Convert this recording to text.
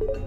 you